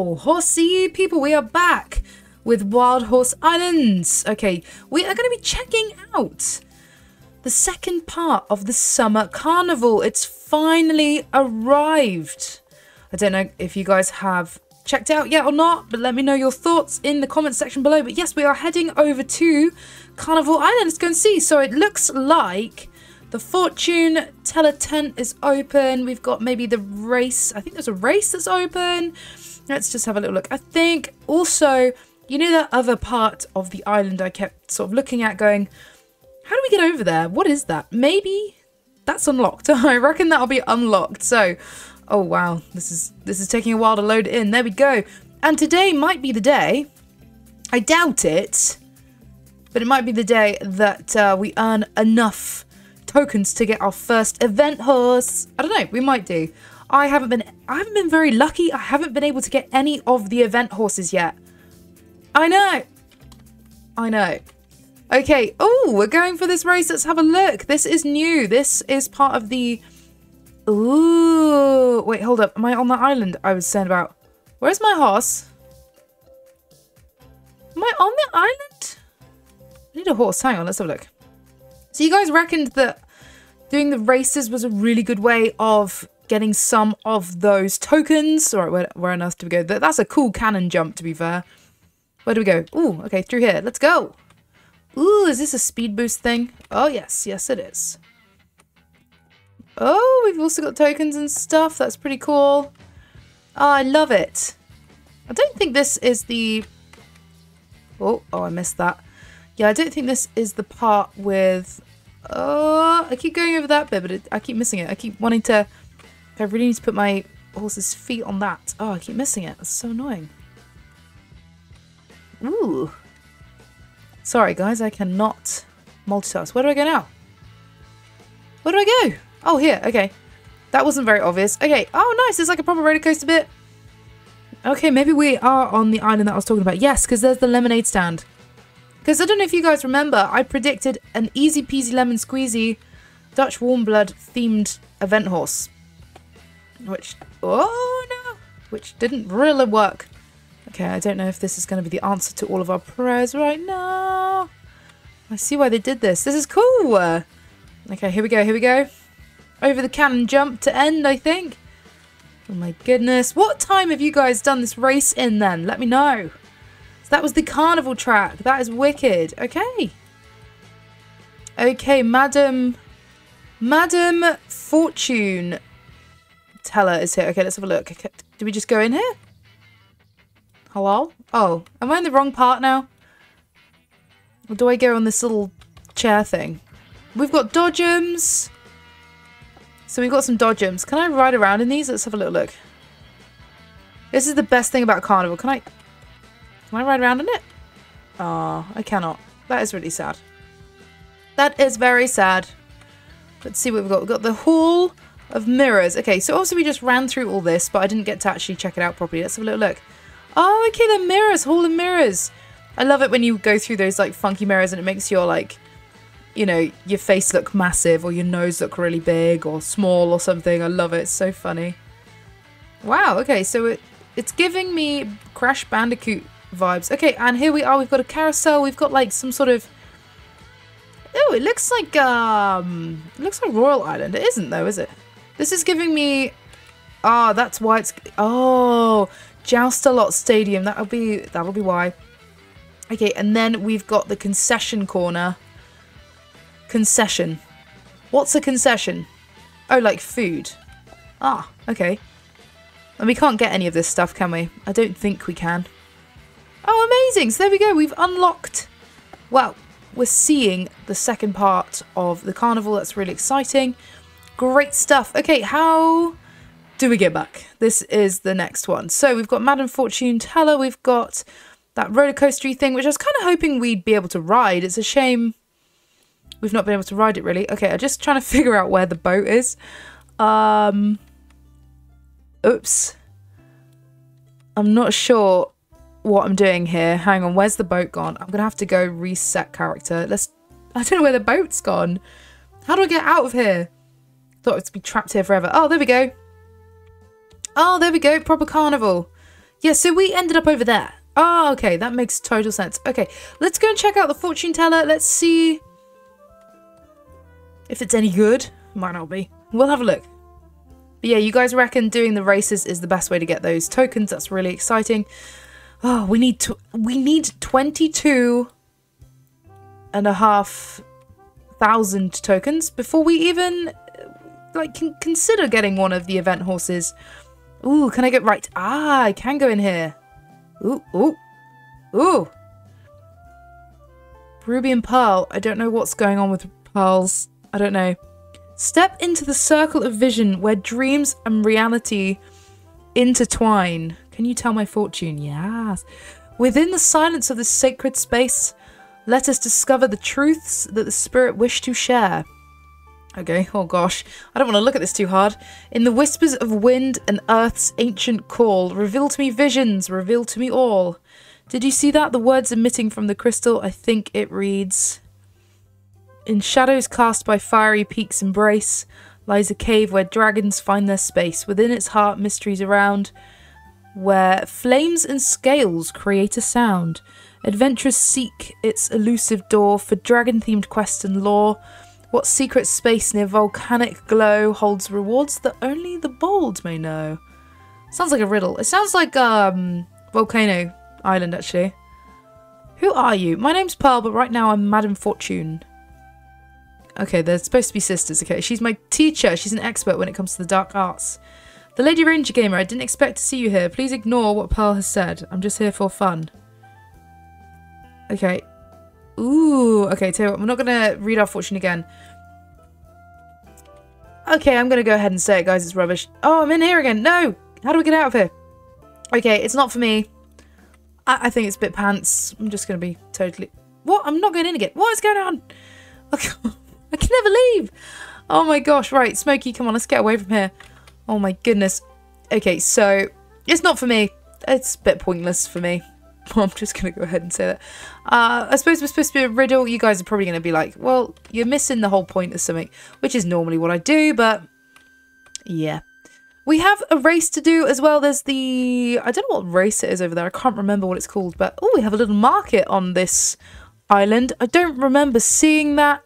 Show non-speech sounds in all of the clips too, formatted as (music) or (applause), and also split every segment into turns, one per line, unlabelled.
Horsey people, we are back with Wild Horse Islands. Okay, we are going to be checking out the second part of the summer carnival. It's finally arrived. I don't know if you guys have checked out yet or not, but let me know your thoughts in the comments section below. But yes, we are heading over to Carnival Island. Let's go and see. So it looks like the fortune teller tent is open. We've got maybe the race. I think there's a race that's open. Let's just have a little look. I think also, you know that other part of the island I kept sort of looking at going, how do we get over there? What is that? Maybe that's unlocked. (laughs) I reckon that'll be unlocked. So, oh wow, this is this is taking a while to load in. There we go. And today might be the day. I doubt it, but it might be the day that uh, we earn enough tokens to get our first event horse. I don't know, we might do. I haven't been I haven't been very lucky. I haven't been able to get any of the event horses yet. I know. I know. Okay, oh, we're going for this race. Let's have a look. This is new. This is part of the... Ooh, wait, hold up. Am I on the island I was saying about? Where's my horse? Am I on the island? I need a horse. Hang on, let's have a look. So you guys reckoned that doing the races was a really good way of getting some of those tokens. All right, where, where on earth do we go? That's a cool cannon jump, to be fair. Where do we go? Ooh, okay, through here. Let's go. Ooh, is this a speed boost thing? Oh, yes. Yes, it is. Oh, we've also got tokens and stuff. That's pretty cool. Oh, I love it. I don't think this is the... Oh, oh, I missed that. Yeah, I don't think this is the part with... Oh, I keep going over that bit, but it, I keep missing it. I keep wanting to... I really need to put my horse's feet on that. Oh, I keep missing it. That's so annoying. Ooh. Sorry, guys, I cannot multitask. Where do I go now? Where do I go? Oh, here. Okay. That wasn't very obvious. Okay. Oh, nice. It's like a proper roller coaster bit. Okay, maybe we are on the island that I was talking about. Yes, because there's the lemonade stand. Because I don't know if you guys remember, I predicted an easy peasy lemon squeezy Dutch warm blood themed event horse. Which, oh no, which didn't really work. Okay, I don't know if this is going to be the answer to all of our prayers right now. I see why they did this. This is cool. Okay, here we go, here we go. Over the cannon jump to end, I think. Oh my goodness. What time have you guys done this race in then? Let me know. So That was the carnival track. That is wicked. Okay. Okay, Madam... Madam Fortune Teller is here. Okay, let's have a look. Do we just go in here? Hello? Oh, am I in the wrong part now? Or do I go on this little chair thing? We've got dodgems. So we've got some dodgems. Can I ride around in these? Let's have a little look. This is the best thing about Carnival. Can I... Can I ride around in it? Ah, oh, I cannot. That is really sad. That is very sad. Let's see what we've got. We've got the Hall of Mirrors. Okay, so obviously we just ran through all this, but I didn't get to actually check it out properly. Let's have a little look. Oh, okay, the mirrors. Hall of Mirrors. I love it when you go through those like funky mirrors and it makes your like, you know, your face look massive or your nose look really big or small or something. I love it. It's so funny. Wow, okay, so it, it's giving me Crash Bandicoot vibes. Okay, and here we are. We've got a carousel. We've got like some sort of... Oh, it looks like, um, it looks like Royal Island. It isn't though, is it? This is giving me, ah, that's why it's, oh, Joust-A-Lot Stadium. That'll be, that'll be why. Okay, and then we've got the concession corner. Concession. What's a concession? Oh, like food. Ah, okay. And we can't get any of this stuff, can we? I don't think we can. Oh, amazing. So there we go. We've unlocked... Well, we're seeing the second part of the carnival. That's really exciting. Great stuff. Okay, how do we get back? This is the next one. So we've got Madame Fortune Teller. We've got that roller coaster thing, which I was kind of hoping we'd be able to ride. It's a shame we've not been able to ride it, really. Okay, I'm just trying to (laughs) figure out where the boat is. Um, oops. I'm not sure what I'm doing here. Hang on, where's the boat gone? I'm gonna have to go reset character. Let's. (laughs) I don't know where the boat's gone. How do I get out of here? Thought would be trapped here forever. Oh, there we go. Oh, there we go. Proper carnival. Yeah, so we ended up over there. Oh, okay, that makes total sense. Okay, let's go and check out the fortune teller. Let's see if it's any good. Might not be. We'll have a look. But yeah, you guys reckon doing the races is the best way to get those tokens. That's really exciting. Oh, we need to we need 22 and a half thousand tokens before we even like can consider getting one of the event horses. Ooh, can I get right? Ah, I can go in here. Ooh, ooh, ooh. Ruby and Pearl. I don't know what's going on with pearls. I don't know. Step into the circle of vision where dreams and reality intertwine. Can you tell my fortune? Yes. Within the silence of this sacred space, let us discover the truths that the spirit wished to share. Okay, oh gosh. I don't want to look at this too hard. In the whispers of wind and earth's ancient call, reveal to me visions, reveal to me all. Did you see that? The words emitting from the crystal, I think it reads In shadows cast by fiery peaks embrace lies a cave where dragons find their space. Within its heart, mysteries around, where flames and scales create a sound. Adventurers seek its elusive door for dragon themed quest and lore. What secret space near volcanic glow holds rewards that only the bold may know? Sounds like a riddle. It sounds like um Volcano Island actually. Who are you? My name's Pearl, but right now I'm Madame Fortune. Okay, they're supposed to be sisters, okay? She's my teacher. She's an expert when it comes to the dark arts. The Lady Ranger Gamer, I didn't expect to see you here. Please ignore what Pearl has said. I'm just here for fun. Okay, Ooh, okay, what, I'm not going to read our fortune again. Okay, I'm going to go ahead and say it, guys. It's rubbish. Oh, I'm in here again. No! How do we get out of here? Okay, it's not for me. I, I think it's a bit pants. I'm just going to be totally... What? I'm not going in again. What is going on? (laughs) I can never leave. Oh my gosh. Right, Smokey, come on. Let's get away from here. Oh my goodness. Okay, so it's not for me. It's a bit pointless for me. (laughs) I'm just going to go ahead and say that. Uh, I suppose we're supposed to be a riddle. You guys are probably going to be like, well, you're missing the whole point of something, which is normally what I do, but yeah. We have a race to do as well. There's the... I don't know what race it is over there. I can't remember what it's called, but... Oh, we have a little market on this island. I don't remember seeing that.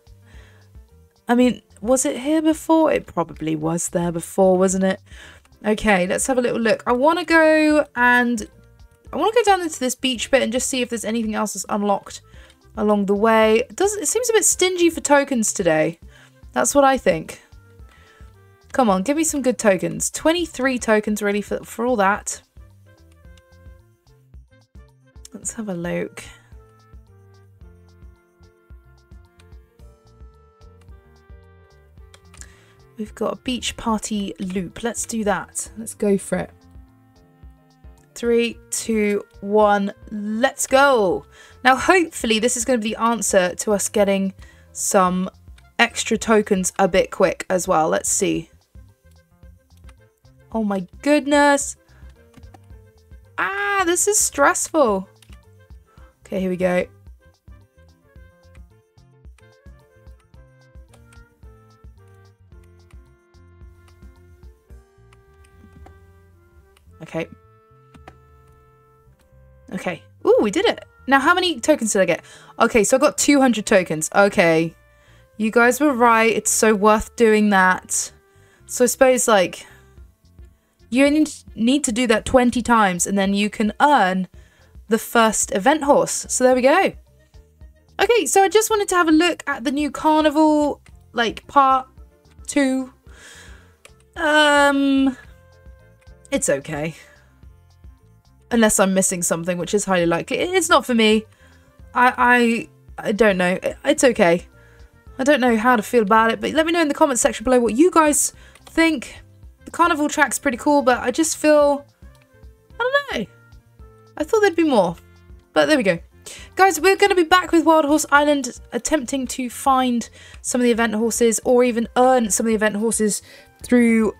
I mean, was it here before? It probably was there before, wasn't it? Okay, let's have a little look. I want to go and I want to go down into this beach bit and just see if there's anything else that's unlocked along the way. It, does, it seems a bit stingy for tokens today. That's what I think. Come on, give me some good tokens. 23 tokens really for, for all that. Let's have a look. We've got a beach party loop. Let's do that. Let's go for it. Three, two, one, let's go. Now, hopefully this is going to be the answer to us getting some extra tokens a bit quick as well. Let's see. Oh my goodness. Ah, this is stressful. Okay, here we go. Okay, Okay. Ooh, we did it. Now, how many tokens did I get? Okay, so I got 200 tokens. Okay. You guys were right. It's so worth doing that. So I suppose, like, you need to do that 20 times and then you can earn the first event horse. So there we go. Okay, so I just wanted to have a look at the new carnival, like, part two. Um, it's okay. Unless I'm missing something, which is highly likely. It's not for me. I, I, I don't know. It's okay. I don't know how to feel about it, but let me know in the comments section below what you guys think. The carnival track's pretty cool, but I just feel... I don't know. I thought there'd be more. But there we go. Guys, we're going to be back with Wild Horse Island, attempting to find some of the event horses or even earn some of the event horses through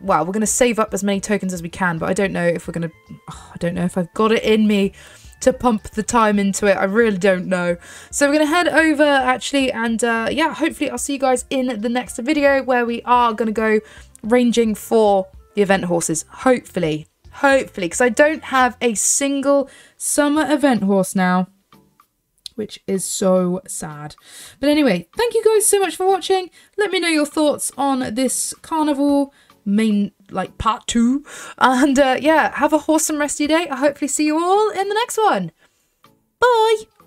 well, we're going to save up as many tokens as we can, but I don't know if we're going to, oh, I don't know if I've got it in me to pump the time into it. I really don't know. So we're going to head over actually, and uh, yeah, hopefully I'll see you guys in the next video where we are going to go ranging for the event horses, hopefully. Hopefully, because I don't have a single summer event horse now which is so sad. But anyway, thank you guys so much for watching. Let me know your thoughts on this carnival main like part two. And uh, yeah have a horsome rest of your day. I hopefully see you all in the next one. Bye